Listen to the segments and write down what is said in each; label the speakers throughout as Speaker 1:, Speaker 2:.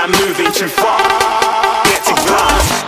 Speaker 1: I'm moving too far. Get to glass.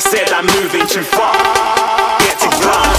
Speaker 1: said I'm moving too far. Get to grind.